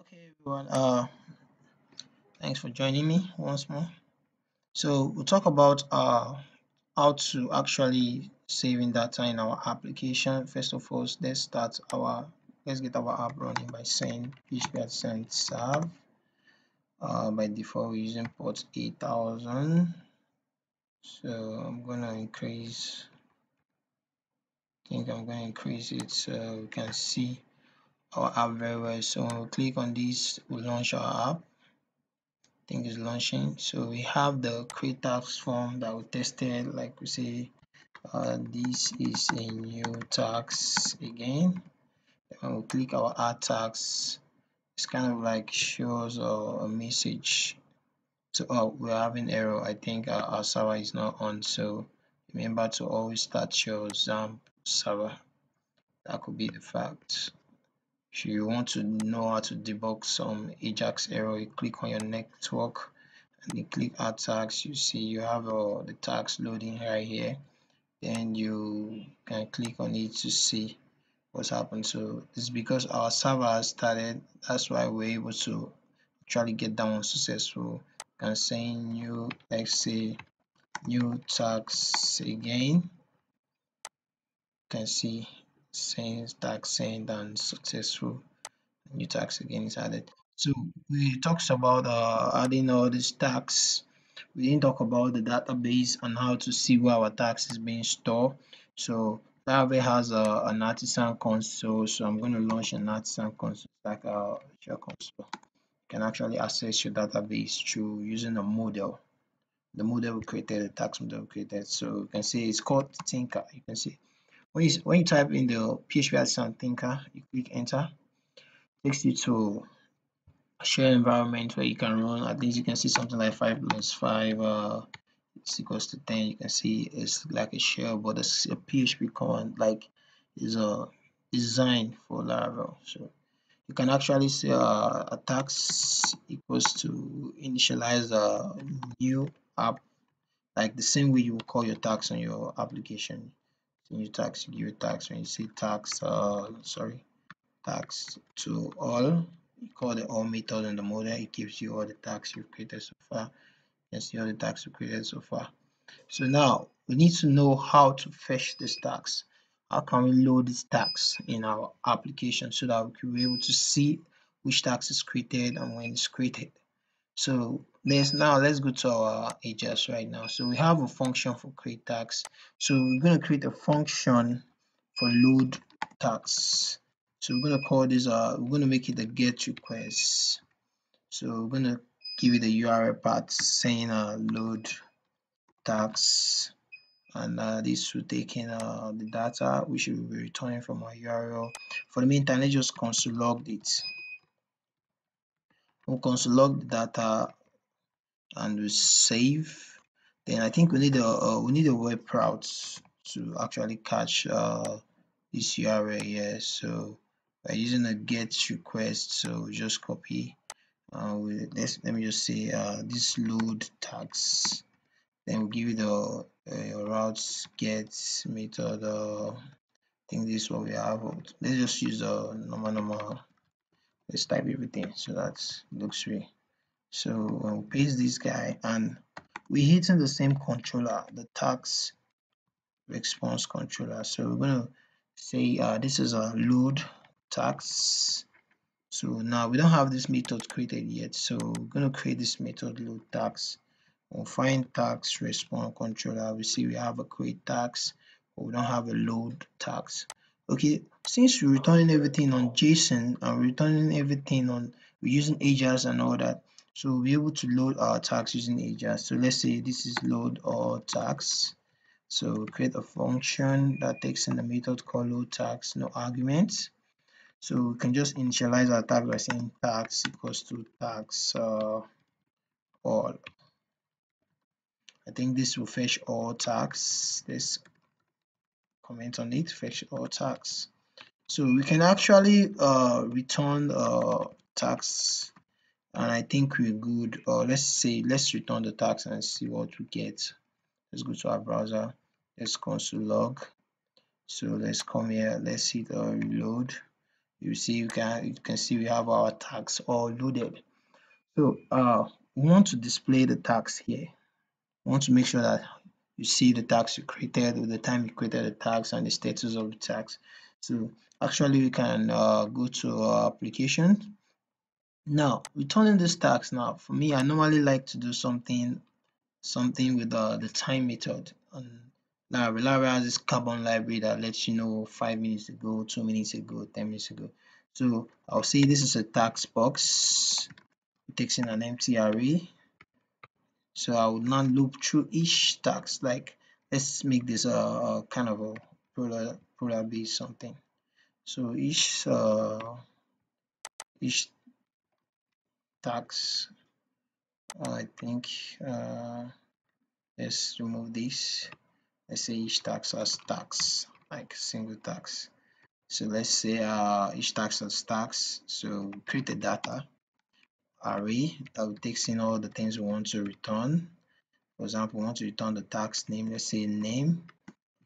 Okay, everyone. Uh, thanks for joining me once more. So we'll talk about uh how to actually saving data in our application. First of all, let's start our let's get our app running by saying php artisan serve. Uh, by default, we're using port 8000. So I'm gonna increase. I think I'm gonna increase it so we can see our app very well. So we click on this, we'll launch our app. I think it's launching. So we have the create tax form that we tested, like we say, uh, this is a new tax again. When we'll click our add tax it's kind of like shows a message. So oh, we're having error. I think uh, our server is not on. So remember to always start your XAMPP server. That could be the fact. If you want to know how to debug some Ajax error, you click on your network and you click add tags. You see you have uh, the tags loading right here. Then you can click on it to see what's happened. So it's because our server has started. That's why we're able to actually get that one successful. Can say new, let's say new tags again. You can see saying tag send and successful new tax again is added. So we talked about uh, adding all these tags we didn't talk about the database and how to see where our tax is being stored. So Laravel has uh, an artisan console so i'm going to launch an artisan console like a shell console. You can actually access your database through using a model. The model we created the tax model we created. So you can see it's called Tinker. You can see when you, when you type in the PHP Artisan Tinker, you click enter, takes you to a shell environment where you can run. At least you can see something like 5 plus 5 uh, is equals to 10. You can see it's like a shell, but it's a PHP command like is a design for Laravel. So you can actually see uh, attacks equals to initialize a new app like the same way you call your tags on your application new tax give tags when you see tax uh sorry tax to all. You call the all method in the model. It gives you all the tax you've created so far. You see all the tax you created so far. So now we need to know how to fetch this tax. How can we load this tax in our application so that we can be able to see which tax is created and when it's created so let's now let's go to our Ajax right now. So we have a function for create tax. So we're going to create a function for load tax. So we're going to call this uh we're going to make it a get request. So we're going to give it the URL path saying uh load tax and uh, this will take in uh, the data which will be returning from our URL. For the meantime, let's just console log it we'll console log the data and we save. Then I think we need a uh, we need a web route to actually catch uh, this URL here so by using a get request so just copy uh, we, let's let me just say uh, this load tags then we'll give the uh, routes get method uh, I think this is what we have. Let's just use a normal normal let's type everything so that looks real so we'll paste this guy and we're hitting the same controller the tax response controller. So we're going to say uh, this is a load tax. So now we don't have this method created yet. So we're going to create this method load tax. We'll find tax response controller. We see we have a create tax but we don't have a load tags okay since we're returning everything on json and returning everything on we're using ajax and all that so we'll be able to load our tags using ajax. So let's say this is load all tags so create a function that takes in the method called load tags no arguments so we can just initialize our tag by saying tags equals to tags uh, all. I think this will fetch all tags let's comment on it fetch all tags so we can actually uh, return uh, tags and I think we're good. Or let's say let's return the tags and see what we get. Let's go to our browser. Let's console log. So let's come here. Let's hit uh, reload. You see you can you can see we have our tags all loaded. So uh we want to display the tags here. We want to make sure that you see the tags you created with the time you created the tags and the status of the tags so actually we can uh, go to our application now returning these tags now for me i normally like to do something something with uh, the time method and Laravel. Laravel has this carbon library that lets you know five minutes ago, two minutes ago, ten minutes ago. So I'll say this is a tax box. It takes in an empty array. So I will now loop through each tax Like let's make this a, a kind of a product based something. So each uh, each tags, I think. Uh, let's remove this let's say each tax has tax like single tax so let's say uh, each tax has tax so create a data array that takes in all the things we want to return. For example we want to return the tax name let's say name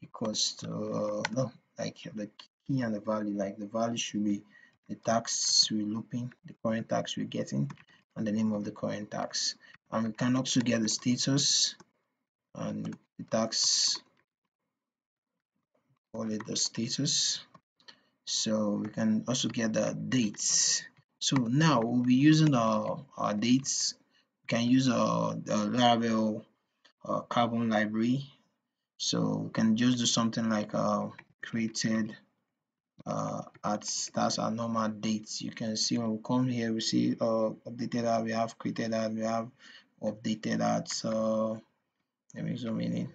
equals to uh, no like the key and the value like the value should be the tax we're looping the current tax we're getting and the name of the current tax. And we can also get the status and the tax call it the status. So we can also get the dates so now we'll be using our, our dates. We can use our the Laravel uh, carbon library. So we can just do something like uh, created uh, at that's our normal dates. You can see when we come here we see uh, updated that we have created that we have updated that so let me zoom in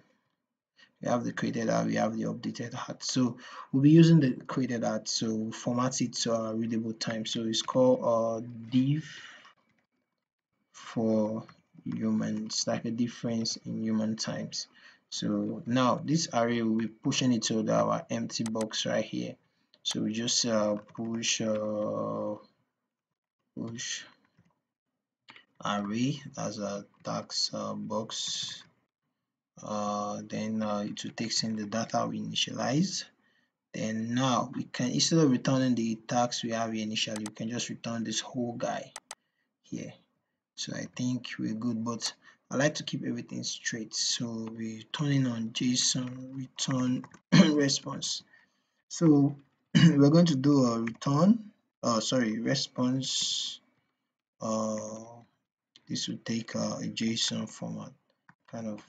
we have the created art we have the updated art. So we'll be using the created art so format it to our readable time. So it's called uh div for humans like a difference in human times. So now this array will be pushing it to our empty box right here. So we just uh, push uh, push array as a tax uh, box uh, then uh, it will take in the data we initialize. Then now we can instead of returning the tags we have initially we can just return this whole guy here. So I think we're good but I like to keep everything straight. So we're turning on JSON return response. So we're going to do a return oh sorry response uh this will take uh, a JSON format kind of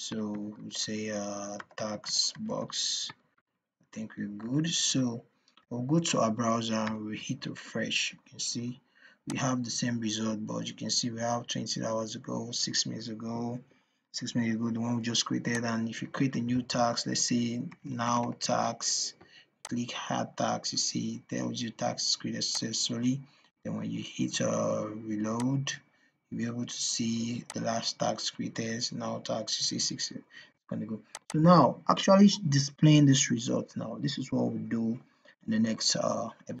so say uh, tax box. I think we're good. So we'll go to our browser. We hit refresh. You can see we have the same result but you can see we have 20 hours ago six minutes ago. Six minutes ago the one we just created. And if you create a new tax let's say now tax click add tax you see tells you tax created successfully. Then when you hit uh, reload you'll be able to see the last tax created now tax you see six going to go. So now actually displaying this result now this is what we'll do in the next uh